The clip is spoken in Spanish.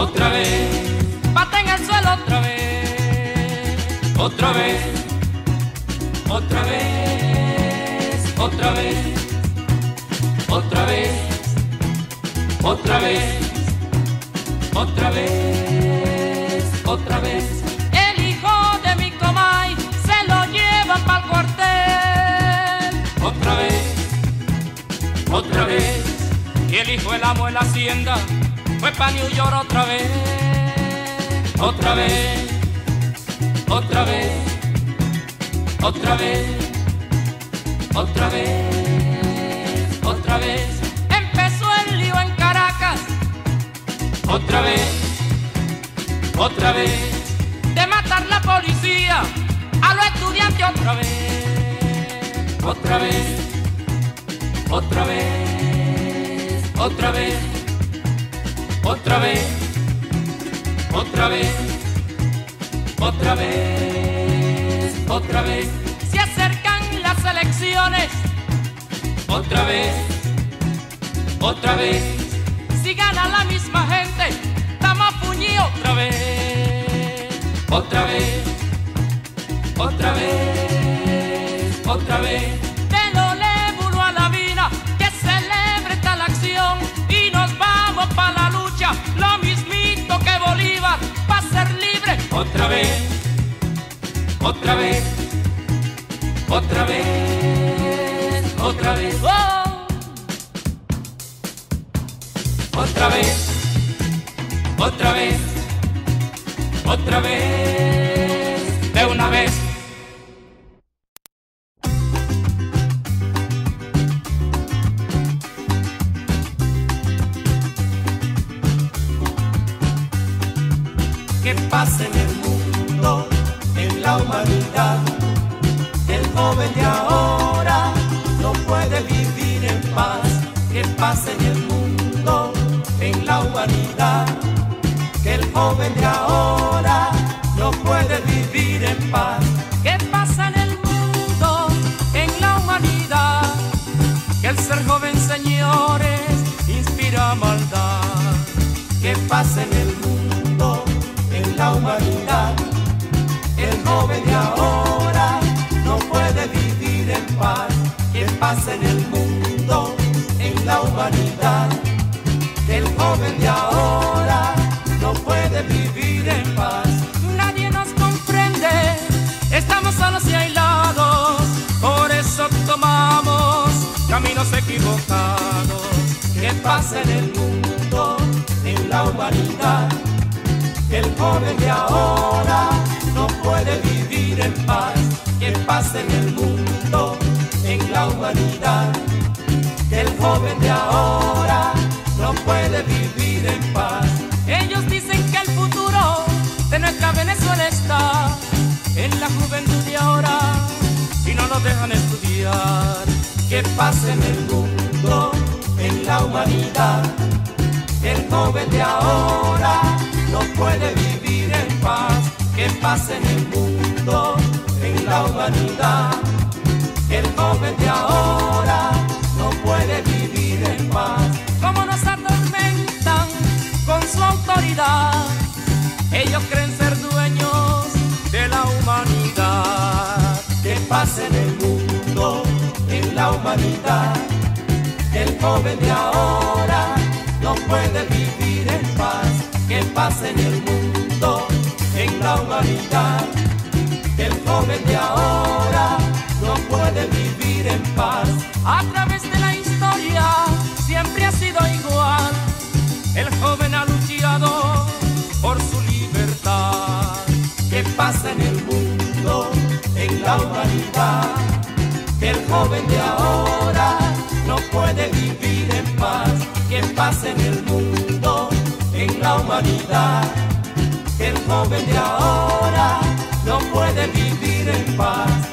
otra vez, bate en el suelo otra vez, otra vez, otra vez, otra vez, otra vez, otra vez, otra vez, otra vez. El hijo de mi comay se lo llevan para el cuartel. Otra vez, otra vez, y el hijo el amo en la hacienda fue pa' New York otra vez. Otra vez, otra vez, otra vez, otra vez, otra vez, Empezó el lío en Caracas otra vez, otra vez, de matar la policía a los estudiantes otra vez. otra vez, otra vez, otra vez, otra vez, otra vez, otra vez, otra vez, Se acercan las elecciones, otra vez, otra vez, si gana la misma gente, damos puñí otra vez. otra vez, otra vez, otra vez. Lo mismito que Bolívar, pa' ser libre. Otra vez, otra vez, otra vez, otra vez, Oh, otra vez, otra vez, otra vez, que pasa en el mundo, en la humanidad. El joven de ahora no puede vivir en paz. Que pasa en el mundo, en la humanidad. Que el joven de ahora no puede vivir en paz. ¿Qué pasa en el mundo, en la humanidad? Que el ser joven, señores, inspira maldad. que pasa en el El joven de ahora no puede vivir en paz. Que pasa en el mundo, en la humanidad. El joven de ahora no puede vivir en paz. Nadie nos comprende, estamos solos y aislados, por eso tomamos caminos equivocados. que pasa en el mundo, en la humanidad. El joven de ahora no puede vivir en paz. Que pasa en el mundo, en la humanidad. El joven de ahora no puede vivir en paz. Ellos dicen que el futuro de nuestra Venezuela está en la juventud de ahora y no nos dejan estudiar. Que pasa en el mundo, en la humanidad. El joven de ahora no puede vivir. Que pasa en el mundo, en la humanidad. El joven de ahora no puede vivir en paz. Como nos atormentan con su autoridad, ellos creen ser dueños de la humanidad. Que pasa en el mundo, en la humanidad. El joven de ahora no puede vivir en paz. Que pasa en el mundo, la humanidad. El joven de ahora no puede vivir en paz. A través de la historia siempre ha sido igual. El joven ha luchado por su libertad. que pasa en el mundo, en la humanidad. El joven de ahora no puede vivir en paz. Que pasa en el mundo, en la humanidad. El joven de ahora no puede vivir en paz.